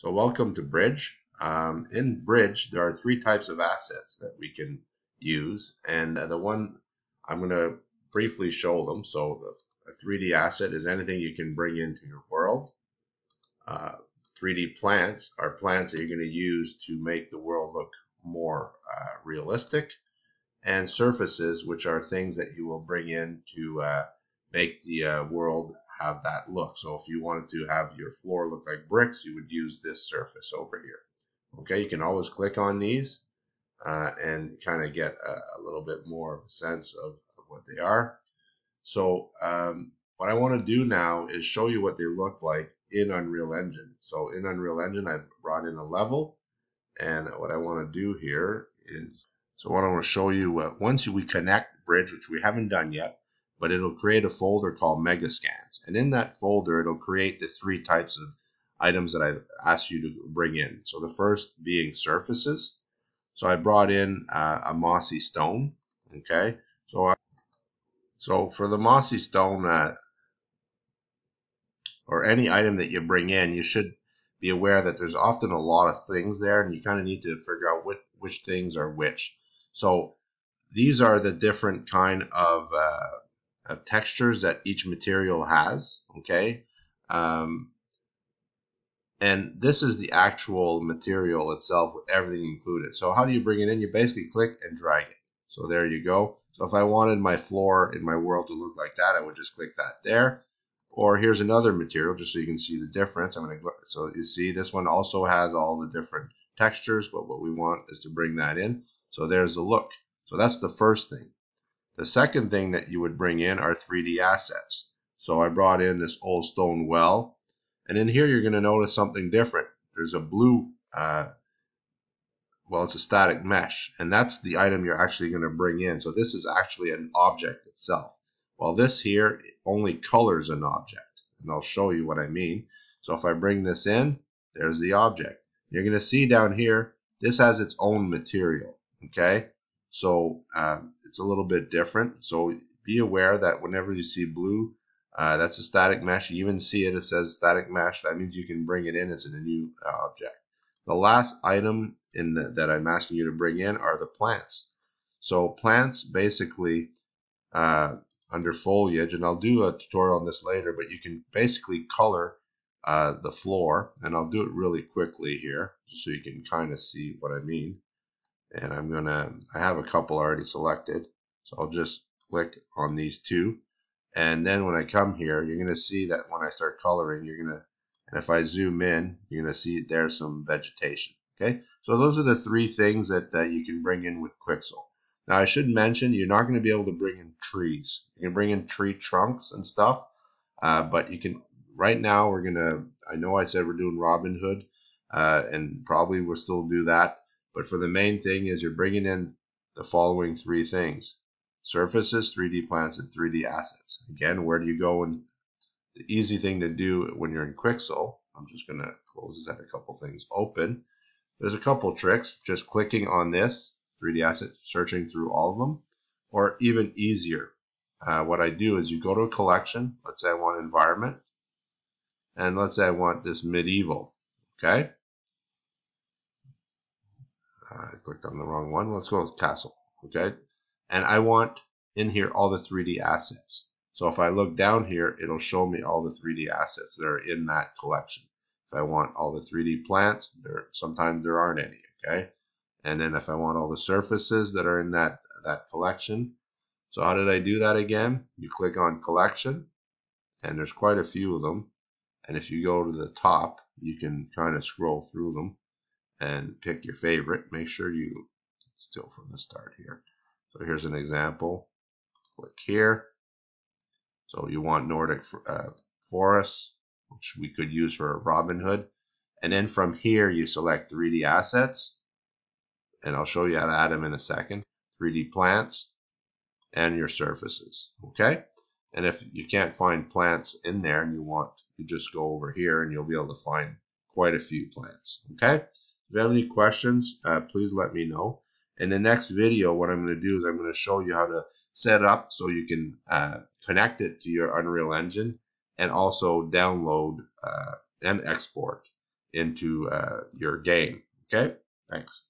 So welcome to Bridge. Um, in Bridge, there are three types of assets that we can use. And the one I'm going to briefly show them. So a 3D asset is anything you can bring into your world. Uh, 3D plants are plants that you're going to use to make the world look more uh, realistic. And surfaces, which are things that you will bring in to uh, make the uh, world have that look. So if you wanted to have your floor look like bricks, you would use this surface over here. Okay, you can always click on these uh, and kind of get a, a, little bit more of a sense of, of what they are. So um, what I want to do now is show you what they look like in Unreal Engine. So in Unreal Engine, I've brought in a level. And what I want to do here is, so what I want to show you, uh, once we connect Bridge, which we haven't done yet, but it'll create a folder called Megascans. And in that folder, it'll create the three types of items that I've asked you to bring in. So the first being surfaces. So I brought in uh, a mossy stone. Okay. So, I, so for the mossy stone, uh, or any item that you bring in, you should be aware that there's often a lot of things there and you kind of need to figure out which, which things are which. So these are the different kind of uh, uh, textures that each material has. Okay. Um, and this is the actual material itself with everything included. So how do you bring it in? You basically click and drag it. So there you go. So if I wanted my floor in my world to look like that, I would just click that there. Or here's another material just so you can see the difference. I'm going to so you see this one also has all the different textures, but what we want is to bring that in. So there's the look. So that's the first thing. The second thing that you would bring in are 3D assets. So I brought in this old stone well. And in here, you're going to notice something different. There's a blue, uh, well, it's a static mesh. And that's the item you're actually going to bring in. So this is actually an object itself. While this here only colors an object. And I'll show you what I mean. So if I bring this in, there's the object. You're going to see down here, this has its own material. Okay. So um, it's a little bit different. So be aware that whenever you see blue, uh, that's a static mesh. You even see it, it says static mesh. That means you can bring it in as a new uh, object. The last item in the, that I'm asking you to bring in are the plants. So plants basically uh, under foliage, and I'll do a tutorial on this later, but you can basically color uh, the floor, and I'll do it really quickly here, so you can kind of see what I mean and I'm gonna I have a couple already selected so I'll just click on these two. And then when I come here you're gonna see that when I start coloring you're gonna and if I zoom in you're gonna see there's some vegetation okay? So those are the three things that uh, you can bring in with Quixel. Now I should mention you're not to be able to bring in trees. You can bring in tree trunks and stuff uh, but you can right now we're gonna I know I said we're doing Robin Hood uh, and probably we'll still do that but for the main thing is you're bringing in the following three things. Surfaces, 3D plants, and 3D assets. Again, where do you go? And the easy thing to do when you're in Quixel, I'm just going to close this, a couple things open. There's a couple tricks. Just clicking on this 3D asset, searching through all of them, or even easier. Uh, what I do is you go to a collection. Let's say I want environment, and let's say I want this medieval. Okay, I clicked on the wrong one. Let's go with castle. Okay. And I want in here all the 3D assets. So if I look down here, it'll show me all the 3D assets that are in that collection. If I want all the 3D plants, there sometimes there aren't any, okay? And then if I want all the surfaces that are in that, that collection, so how did I do that again? You click on collection, and there's quite a few of them. And if you go to the top, you can kind of scroll through them and pick your favorite. Make sure you still from the start here. So here's an example. Click here. So you want Nordic uh, Forest, which we could use for Robin Hood. And then from here, you select 3D assets. And I'll show you how to add them in a second. 3D plants and your surfaces. Okay? And if you can't find plants in there and you want, you just go over here and you'll be able to find quite a few plants. Okay? If you have any questions, uh, please let me know. In the next video, what I'm going to do is I'm going to show you how to set up so you can uh, connect it to your Unreal Engine and also download uh, and export into uh, your game. Okay, thanks.